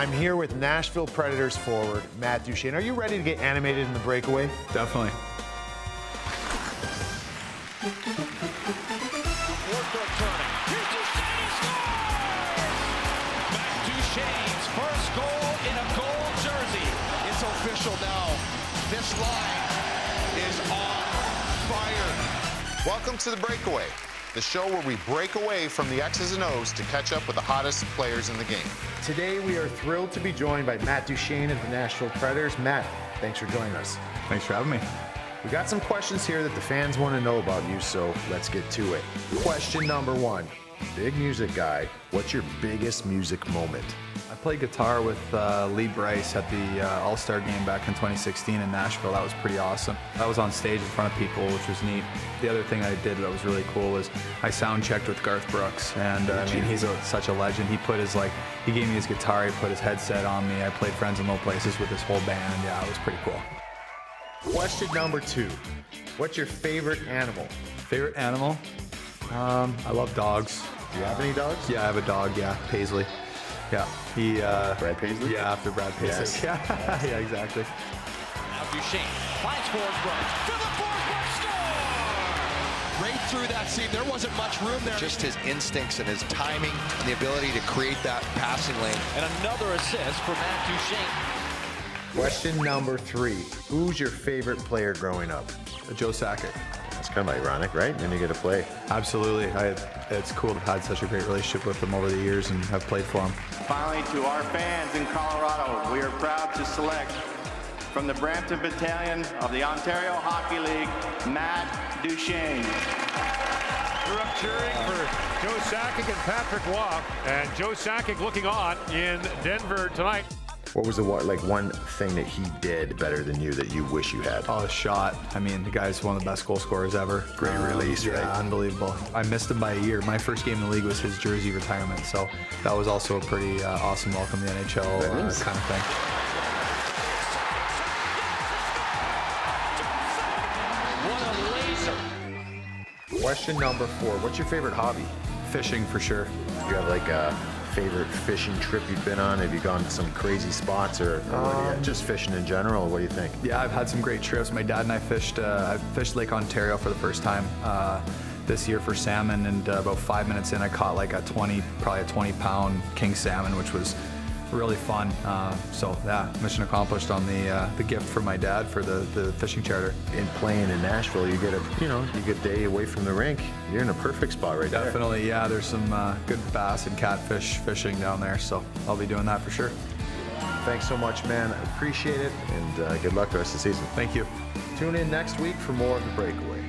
I'm here with Nashville Predators forward Matt Duchene. Are you ready to get animated in the breakaway? Definitely. Duchene's first goal in a gold jersey. It's official now. This line is on fire. Welcome to The Breakaway, the show where we break away from the X's and O's to catch up with the hottest players in the game. Today, we are thrilled to be joined by Matt Duchene of the Nashville Predators. Matt, thanks for joining us. Thanks for having me. We got some questions here that the fans want to know about you, so let's get to it. Question number one Big music guy, what's your biggest music moment? I played guitar with uh, Lee Brice at the uh, All Star game back in 2016 in Nashville. That was pretty awesome. I was on stage in front of people, which was neat. The other thing I did that was really cool was I sound checked with Garth Brooks, and uh, I mean he's a, such a legend. He put his like he gave me his guitar, he put his headset on me. I played Friends in Low Places with his whole band. Yeah, it was pretty cool. Question number two What's your favorite animal? Favorite animal? Um, I love dogs. Do you have any dogs? Yeah, I have a dog. Yeah, Paisley. Yeah, he. Uh, Brad Paisley? Yeah, after Brad Paisley. Yes. Yeah, yeah, exactly. Now Duchene finds Forsberg. To the Forsberg score! Right through that seam. There wasn't much room there. Just his instincts and his timing and the ability to create that passing lane. And another assist for Matt Duchene. Question number three Who's your favorite player growing up? Joe Sakic. That's kind of ironic, right? And Then you get to play. Absolutely. I, it's cool to have had such a great relationship with him over the years and have played for him. Finally, to our fans in Colorado, we are proud to select from the Brampton Battalion of the Ontario Hockey League, Matt Duchene. We're up cheering for Joe Sakic and Patrick Roy. And Joe Sakic looking on in Denver tonight. What was the one, like one thing that he did better than you that you wish you had? Oh, the shot. I mean, the guy's one of the best goal scorers ever. Great release, yeah, right? unbelievable. I missed him by a year. My first game in the league was his jersey retirement, so that was also a pretty uh, awesome welcome to the NHL uh, kind of thing. What a laser. Question number four What's your favorite hobby? Fishing for sure. You have like a favorite fishing trip you've been on? Have you gone to some crazy spots or, you- just fishing in general? What do you think? Yeah, I've had some great trips. My dad and I fished. Uh, I fished Lake Ontario for the first time uh, this year for salmon, and uh, about five minutes in, I caught like a 20, probably a 20 pound king salmon, which was really fun. Uh, so yeah, mission accomplished on the uh, the gift from my dad for the the fishing charter. In playing in Nashville, you get a you know you get day away from the rink. You're in a perfect spot right there. Definitely, yeah. There's some uh, good bass and catfish fishing down there, so I'll be doing that for sure. Thanks so much, man. I appreciate it, and uh, good luck the rest of the season. Thank you. Tune in next week for more of the breakaway.